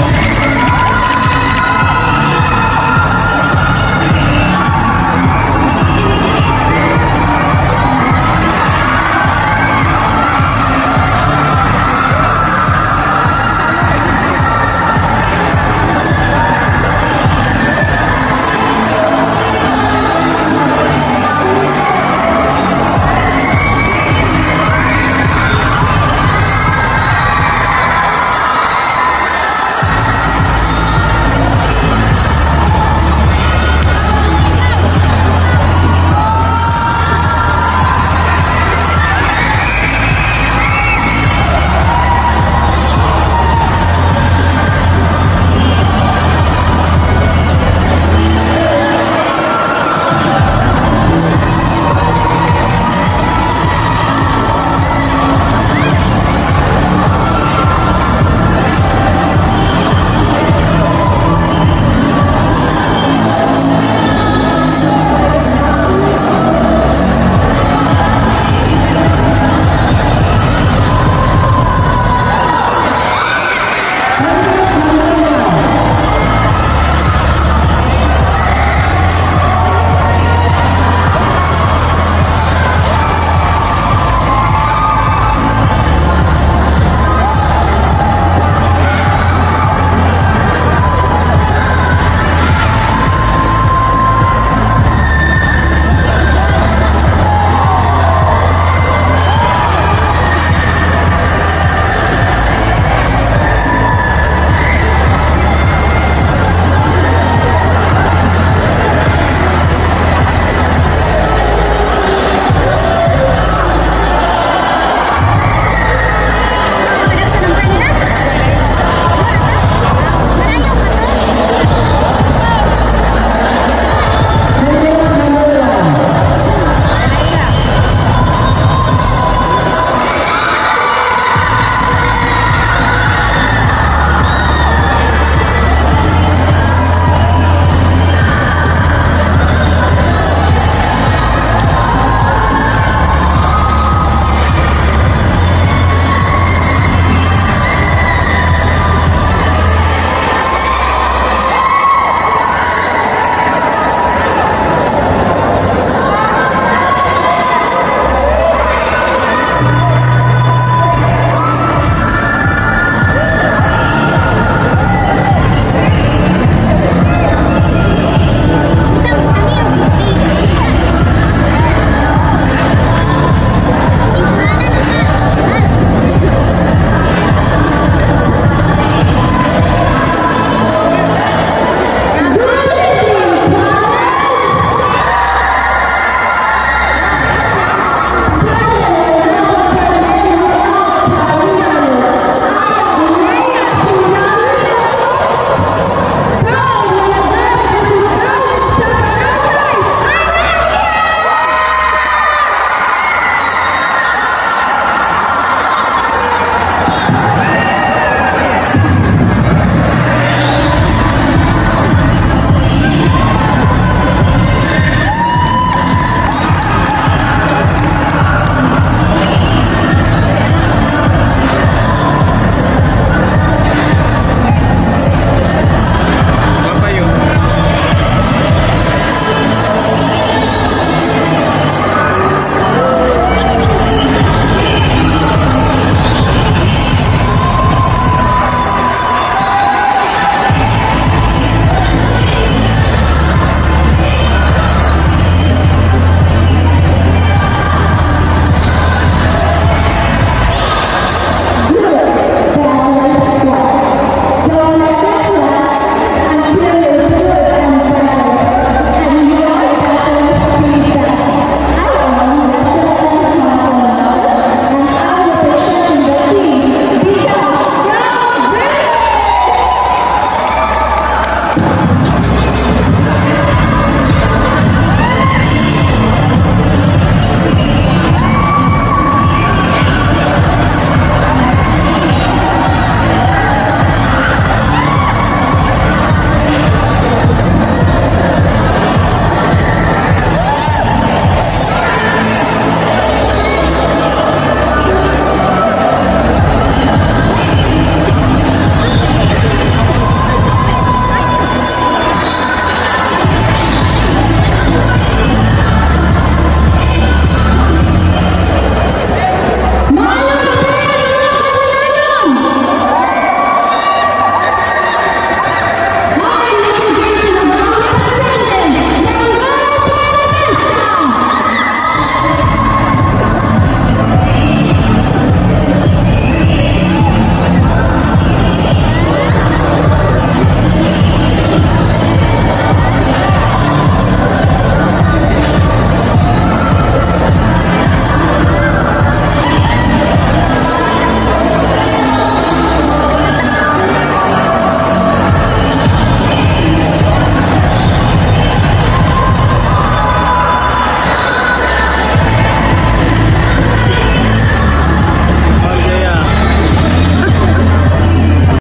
Oh.